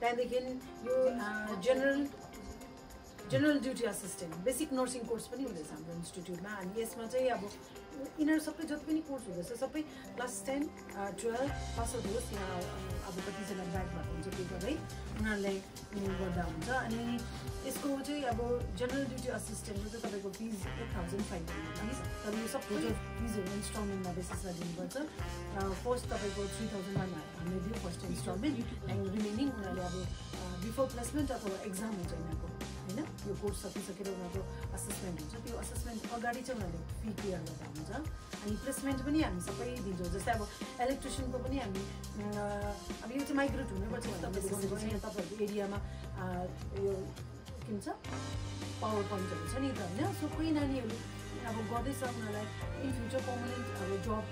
त्यहाँदेखि यो general general duty assistant basic nursing course पनि हुँदैछ हाम्रो इन्स्टिट्युटमा अनि यसमा चाहिँ अब यिनीहरू सबै जति पनि कोर्स हुँदैछ सबै class ten twelve pass out होस् या अब कतिजना ब्याक गर्दै उनीहरूलाई गर्दा हुन्छ। अनि यसको चाहिँ अब जेनरल ड्युटी असिस्टेन्टको चाहिँ तपाईँको fees eight thousand five hundred fees तर यो सब फिजहरू इन्स्टलमेन्टमा बेसिसमा दिनुपर्छ फर्स्ट तपाईँको थ्री थाउजन्ड वान हामीले दियो फर्स्ट इन्स्टलमेन्ट एन्ड रिमेनिङ उनीहरूले अब बिफोर प्लेसमेन्ट अथवा एक्जाम हुन्छ यिनीहरूको होइन? यो कोर्स सकिसकेर उनीहरूको असेसमेन्ट हुन्छ। त्यो असेसमेन्ट अगाडि चाहिँ उनीहरूले फी क्लियर गर्दा हुन्छ। अनि प्लेसमेन्ट पनि हामी सबै दिन्छौँ। जस्तै अब इलेक्ट्रिसियनको पनि हामी माइग्रेट हुनुपर्छ भनेर चाहिँ तपाईँहरूको एरियामा यो के भन्छ? पावर पोइन्टहरू छ नि त होइन? सो कोही नानीहरू अब गर्दैछ उनीहरूलाई इन फ्युचर पर्मानेन्ट अब जब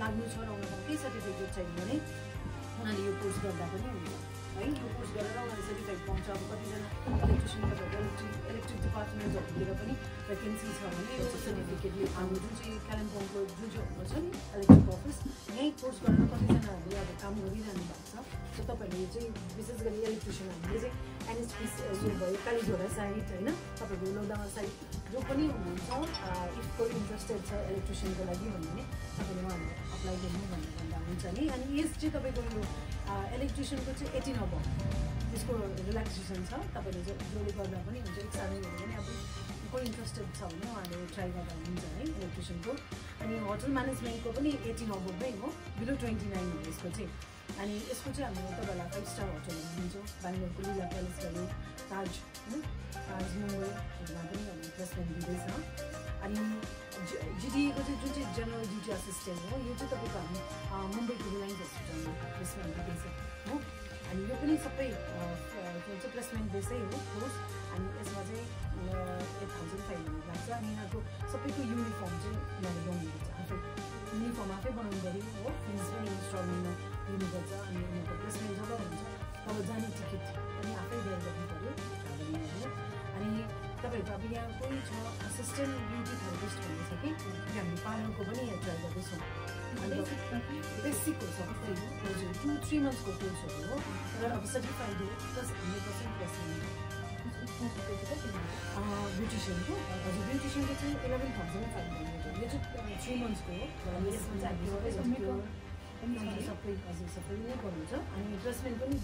लाग्नु छ र उनीहरूको केही सर्टिफिकेट छैन भने उनीहरूले यो कोर्स गर्दा पनि हुन्छ। है यो कोर्स गरेर उनीहरूले सर्टिफिकेट पाउँछ। अब कतिजना इलेक्ट्रिसियन तपाईँहरूको इलेक्ट्रिक इलेक्ट्रिक डिपार्टमेन्टहरूतिर पनि भ्याकेन्सी छ भने यो सर्टिफिकेटले हाम्रो जुन चाहिँ कालिम्पोङको जुन चाहिँ छ नि इलेक्ट्रिक अफिस यहीँ कोर्स गरेर कतिजनाहरूले अब काम गरिरहनु भएको छ। सो तपाईँहरूले चाहिँ विशेष गरी इलेक्ट्रिसियन हामीले चाहिँ एनएचपिस यो भयो कालीझोडा साइड होइन? तपाईँको लोदामा साइड जो पनि हुनुहुन्छ इफ कोही इन्ट्रेस्टेड छ इलेक्ट्रिसियनको लागि भने तपाईँले उहाँहरूले अप्लाई गर्नु भन्ने भन्दा हुन्छ नि। अनि एज चाहिँ तपाईँको यो इलेक्ट्रिसियनको चाहिँ एटिन अब त्यसको रिल्याक्सेसन छ तपाईँले जसले गर्दा पनि हुन्छ एक सानो हो भने अब कोही इन्ट्रेस्टेड छ भने उहाँले ट्राई गर्दा हुन्छ है इलेक्ट्रिसियनको अनि होटल म्यानेजमेन्टको पनि एटिन अबोभै हो बिलो ट्वेन्टी नाइन हो यसको चाहिँ। अनि यसको चाहिँ हामीले तपाईँलाई फाइभ स्टार होटलहरू दिन्छौँ बेङ्गलोरको लिला प्यालेस भयो ताज ताज मुम्बईहरूमा पनि हामी प्लेसमेन्ट दिँदैछ अनि जिडिएको चाहिँ जुन चाहिँ जेनरल ड्युटी असिस्टेन्ट हो यो चाहिँ तपाईँको हामी मुम्बईको रिलायन्स हस्पिटलमा प्लेसमेन्ट दिँदैछ हो? अनि यो पनि सबै के भन्छ प्लेसमेन्ट बेसै हो कोर्स अनि यसमा चाहिँ एट थाउजन्ड फाइभ हन्ड्रेड लाग्छ अनि यिनीहरूको सबैको युनिफर्म चाहिँ यिनीहरूले बनाउनुपर्छ आफै युनिफर्म आफै बनाउनु पऱ्यो हो फिज पनि इन्स्टलमेन्टमा दिनुपर्छ अनि उनीहरूको प्लेसमेन्ट जब हुन्छ तब जाने टिकट पनि आफै दिएर गर्नु पऱ्यो अनि तपाईँहरूको अब यहाँ कोही छ असिस्टेन्ट ब्युटी थेरापिस्ट भन्ने छ कि पार्लरको पनि ट्राई गर्दैछौँ बेसिक हो सबै हजुर टु थ्री मन्थ्सको कोर्सहरू हो तर अब सर्टिफाइड हो प्लस हन्ड्रेड पर्सेन्ट प्लेसमेन्ट ब्युटिसियनको हजुर ब्युटिसियनको चाहिँ इलेभेन थाउजन्ड फाइभ हन्ड्रेड यो चाहिँ थ्री मन्थ्सको हो यसमा चाहिँ सबै हजुर सबै नै गर्नुहुन्छ अनि प्लेसमेन्ट पनि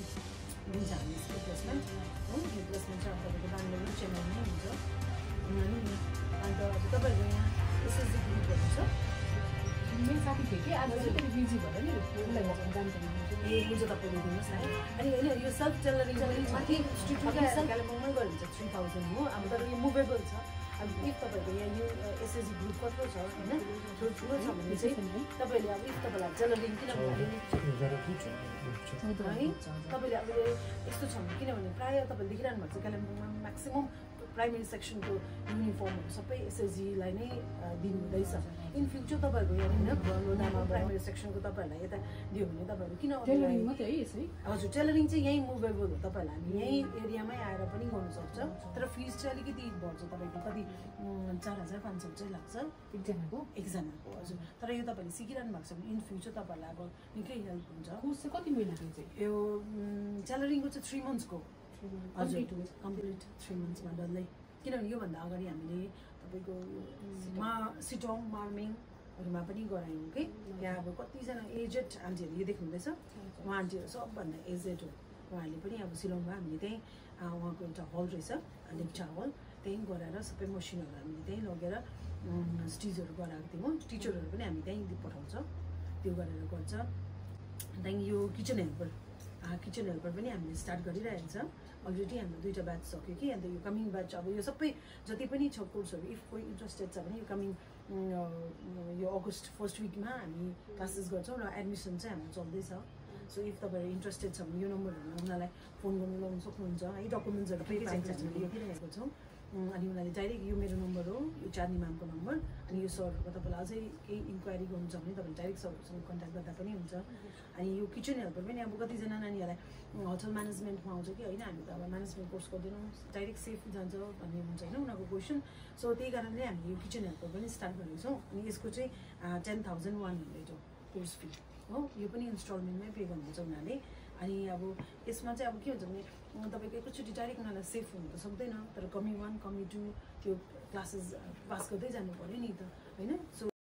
दिन्छ हामी यसको प्लेसमेन्ट हो यो प्लेसमेन्ट चाहिँ अब तपाईँको बेङ्गलोर चेन्नाईमै हुन्छ अनि अन्त अब तपाईँहरूको यहाँ छ थियो कि? आज अलिकति बिजी भएर नि। उसलाई जानकारी ए हुन्छ तपाईँले दिनुहोस् न अनि होइन यो सेल्फ टेलरिङ माथि कालिम्पोङमै चाहिँ थ्री थाउजन्ड हो। अब तर यो मुभेबल छ। अब इफ तपाईँको यहाँ यो एसएसजी ग्रुप कत्रो छ होइन? ठुलो ठुलो छ भने चाहिँ तपाईँले अब इफ तपाईँलाई टेलरिङ किन है? तपाईँले अब यस्तो छ भने किनभने प्रायः तपाईँले देखिरहनु भएको छ कालिम्पोङमा म्याक्सिमम् प्राइमेरी सेक्सनको युनिफर्महरू सबै एसएसजीलाई नै दिनुहुँदैछ। इन फ्युचर तपाईँहरूको यहाँनिर लोनामा प्राइमेरी सेक्सनको तपाईँहरूलाई यता दियो भने तपाईँहरू किन टेलरिङ मात्रै है यसै। हजुर टेलरिङ चाहिँ यहीँ मुभेबल हो तपाईँहरूलाई। हामी यहीँ एरियामै आएर पनि गर्नु सक्छ तर फिस चाहिँ अलिकति बढ्छ तपाईँको। कति? चार हजार पाँच सौ चाहिँ लाग्छ। एकजनाको एकजनाको हजुर। तर यो तपाईँले सिकिरहनु भएको छ भने इन फ्युचर तपाईँहरूलाई अब निकै हेल्प हुन्छ। कोर्स चाहिँ कति महिनाको चाहिँ? यो टेलरिङको चाहिँ थ्री मन्थ्सको हजुर। कम्प्लिट थ्री मन्थ्समा डल्लै। किनभने योभन्दा अगाडि हामीले तपाईँको मा सिटोङ मार्मिङहरूमा पनि गरायौँ कि त्यहाँ अब कतिजना एजेड आन्टीहरू यो देख्नुहुँदैछ? उहाँ आन्टीहरू सबभन्दा एजेड हो। उहाँहरूले पनि अब शिलङमा हामीले त्यहीँ उहाँको एउटा हल रहेछ लेप्चा हल। त्यहीँ गराएर सबै मसिनहरू हामीले त्यहीँ लगेर स्टिचहरू गराएको थियौँ। टिचरहरू पनि हामी त्यहीँ पठाउँछ। त्यो गरेर गर्छ। त्यहाँदेखि यो किचन हेल्पर किचन हेल्पर पनि हामीले स्टार्ट गरिरहेको छ। अलरेडी हाम्रो दुईवटा ब्याच सक्यो कि? अन्त यो कमिङ ब्याच अब यो सबै जति पनि छ कोर्सहरू इफ कोही इन्ट्रेस्टेड छ भने यो कमिङ यो अगस्त फर्स्ट विकमा हामी क्लासेस गर्छौँ र एडमिसन चाहिँ हाम्रो चल्दैछ। सो इफ तपाईँहरू इन्ट्रेस्टेड छ भने यो नम्बरहरूमा उनीहरूलाई फोन गर्नु लाउनु सक्नुहुन्छ। है डकुमेन्ट्सहरू चाहिन्छ हामीले लेखिरहेको छौँ? उम्, अनि उनीहरूले डाइरेक्ट यो मेरो नम्बर हो यो चाँदनी म्यामको नम्बर अनि यो सरहरूको तपाईँलाई अझै केही इन्क्वायरी गर्नु छ भने तपाईँले डाइरेक्ट सरहरूसँग कन्ट्याक्ट गर्दा पनि हुन्छ। अनि यो किचन हेल्पर पनि अब कतिजना नानीहरूलाई होटल म्यानेजमेन्टमा आउँछ कि होइन हामी त अब म्यानेजमेन्ट कोर्स गर्दैनौँ डाइरेक्ट सेफ जान्छ भन्ने हुन्छ होइन उनीहरूको क्वेसन सो त्यही कारणले हामीले यो किचन हेल्पर पनि स्टार्ट गरेको छौँ। अनि यसको चाहिँ टेन थाउजन्ड वान हन्ड्रेड हो कोर्स फी हो यो पनि इन्स्टलमेन्टमै पे गर्नुहुन्छ उनीहरूले। अनि अब यसमा चाहिँ अब के हुन्छ भने तपाईँको एकैचोटि डाइरेक्ट उनीहरूलाई सेफ हुनु त सक्दैन तर कमी वान कमी टू त्यो क्लासेस पास गर्दै जानु पऱ्यो नि त होइन? सो